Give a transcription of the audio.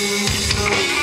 slowly.